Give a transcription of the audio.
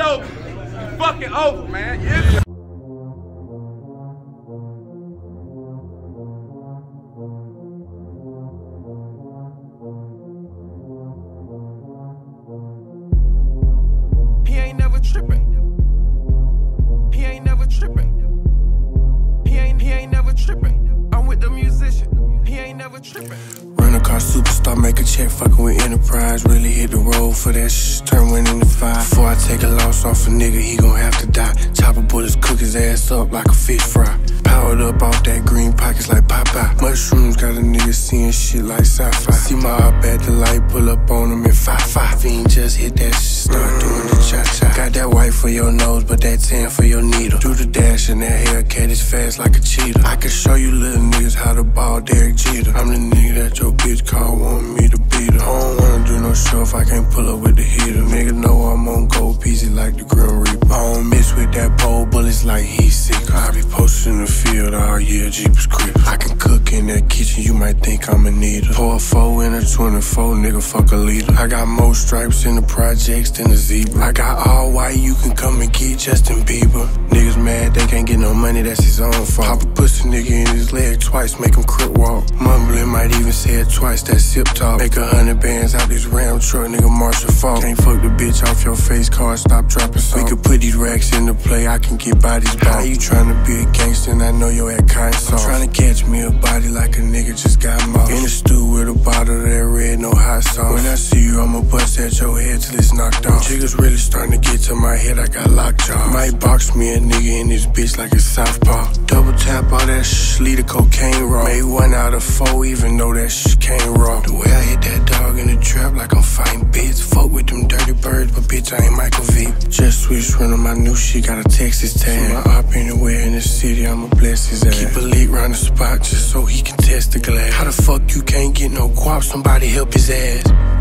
over. It's fucking over, man. You He ain't never tripping. He ain't never tripping. He ain't he ain't never tripping. I'm with the musician. He ain't never tripping. Run a car superstar, make a check, fucking with enterprise. Really hit the road for that shit, turn one into five. Before I take a nigga, he gon' have to die. Chopper bullets, cook his ass up like a fish fry. Powered up off that green pockets like Popeye. Mushrooms got a nigga seeing shit like sci-fi. See my up at the light, pull up on him in 5-5. Fiend just hit that shit, start doing the cha-cha. Got that white for your nose, but that tan for your needle. Do the dash and that Hellcat is fast like a cheetah. I can show you little niggas how to ball Derek Jeter. I'm the nigga that your bitch like the Grim Reaper. I don't miss with that pole bullets like he's sick. I be posted in the field all year, Jeepers creep. I can that kitchen, you might think I'm a needle. Pour a four in a 24, nigga, fuck a leader. I got more stripes in the projects than a zebra. I got all white, you can come and get Justin Bieber. Niggas mad, they can't get no money, that's his own fault. Pop a pussy nigga in his leg twice, make him crip walk. Mumbling might even say it twice, that sip talk. Make a hundred bands out this ram truck, nigga, Marshall Faulk. Can't fuck the bitch off your face card, stop dropping salt. We could put these racks into play, I can get bodies bought. How you tryna be a gangster and I know you're at kind soft. Tryna me a body like a nigga just got mobbed. In the stew with a bottle of that red, no hot sauce. When I see you, I'ma bust at your head till it's knocked off. Jiggers really starting to get to my head, I got lockjaw. Might box me a nigga in this bitch like a southpaw. Double tap all that shh, lead cocaine raw. Made one out of four, even though that shit came raw. The way I hit that dog in the trap like I'm fighting bits. Fuck with them dirty birds, but bitch, I ain't Michael Vick Just switched running my new shit, got a Texas tag. My op in the city, I'ma bless his ass. Keep a leak round the spot just so he can test the glass. How the fuck you can't get no guap? Somebody help his ass.